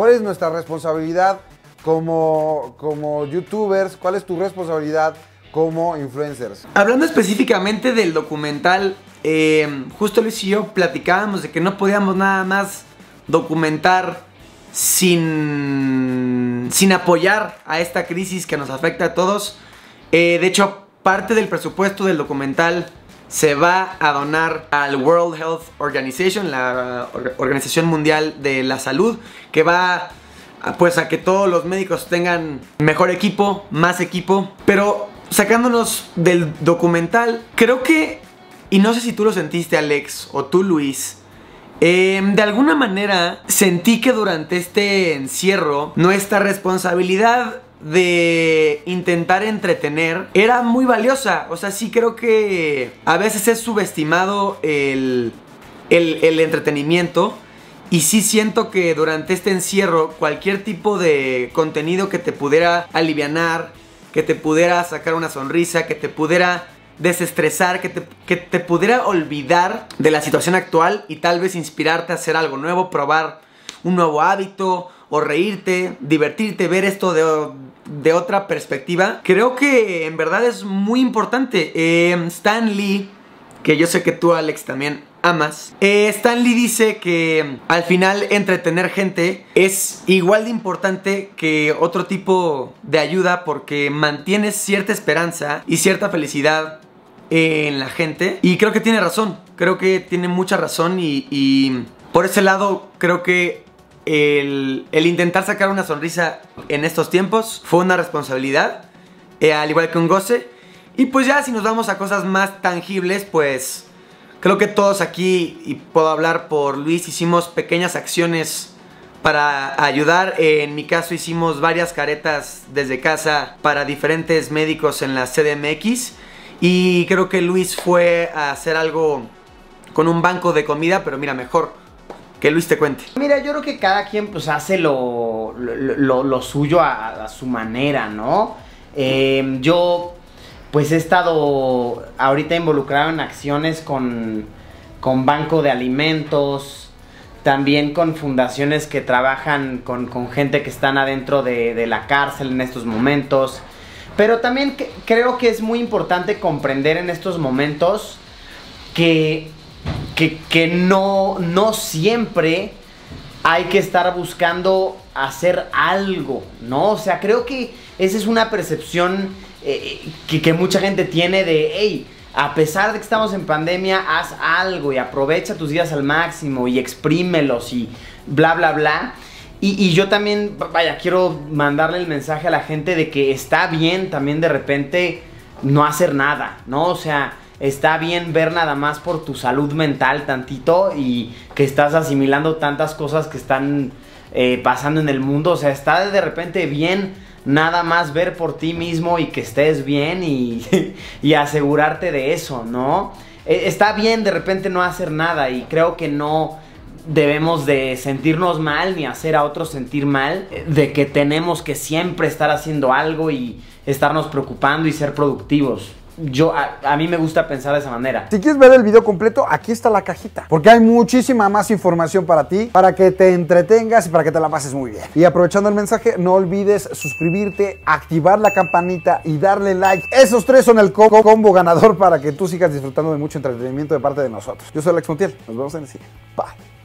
¿Cuál es nuestra responsabilidad como, como youtubers? ¿Cuál es tu responsabilidad como influencers? Hablando específicamente del documental, eh, justo Luis y yo platicábamos de que no podíamos nada más documentar sin, sin apoyar a esta crisis que nos afecta a todos. Eh, de hecho, parte del presupuesto del documental se va a donar al World Health Organization, la Organización Mundial de la Salud, que va a, pues a que todos los médicos tengan mejor equipo, más equipo. Pero sacándonos del documental, creo que, y no sé si tú lo sentiste Alex o tú Luis, em, de alguna manera sentí que durante este encierro nuestra responsabilidad de intentar entretener era muy valiosa. O sea, sí creo que a veces es subestimado el, el, entretenimiento. Y sí siento que durante este encierro cualquier tipo de contenido que te pudiera alivianar, que te pudiera sacar una sonrisa, que te pudiera desestresar, que que te pudiera olvidar de la situación actual y tal vez inspirarte a hacer algo nuevo, probar un nuevo hábito o reírte, divertirte, ver esto de, otra perspectiva, creo que en verdad es muy importante. Eh, Stan Lee, que yo sé que tú Alex también amas, eh, Stan Lee dice que al final entretener gente es igual de importante que otro tipo de ayuda porque mantienes cierta esperanza y cierta felicidad en la gente. Y creo que tiene razón, creo que tiene mucha razón y por ese lado creo que el, intentar sacar una sonrisa en estos tiempos fue una responsabilidad, eh, al igual que un goce. Y pues ya si nos vamos a cosas más tangibles, pues creo que todos aquí, y puedo hablar por Luis, hicimos pequeñas acciones para ayudar. En mi caso hicimos varias caretas desde casa para diferentes médicos en la CDMX. Y creo que Luis fue a hacer algo con un banco de comida, pero mira, mejor que Luis te cuente. Mira, yo creo que cada quien pues hace lo, lo, suyo a, su manera, ¿no? Em, yo pues he estado ahorita involucrado en acciones con, con banco de alimentos, también con fundaciones que trabajan con, gente que están adentro de, de, la cárcel en estos momentos. Pero también creo que es muy importante comprender en estos momentos que que, no, no siempre hay que estar buscando hacer algo, ¿no? O sea, creo que esa es una percepción eh, que, mucha gente tiene de, hey, a pesar de que estamos en pandemia, haz algo y aprovecha tus días al máximo y exprímelos y bla, bla, bla. Y, y yo también, vaya, quiero mandarle el mensaje a la gente de que está bien también de repente no hacer nada, ¿no? O sea, está bien ver nada más por tu salud mental tantito y que estás asimilando tantas cosas que están eh, pasando en el mundo. O sea, está de repente bien nada más ver por ti mismo y que estés bien y, y asegurarte de eso, ¿no? E, está bien de repente no hacer nada y creo que no debemos de sentirnos mal ni hacer a otros sentir mal, de que tenemos que siempre estar haciendo algo y estarnos preocupando y ser productivos yo a, mí me gusta pensar de esa manera. Si quieres ver el video completo, aquí está la cajita. Porque hay muchísima más información para ti, para que te entretengas y para que te la pases muy bien. Y aprovechando el mensaje, no olvides suscribirte, activar la campanita y darle like. Esos tres son el combo ganador para que tú sigas disfrutando de mucho entretenimiento de parte de nosotros. Yo soy Alex Montiel. Nos vemos en el siguiente. Bye.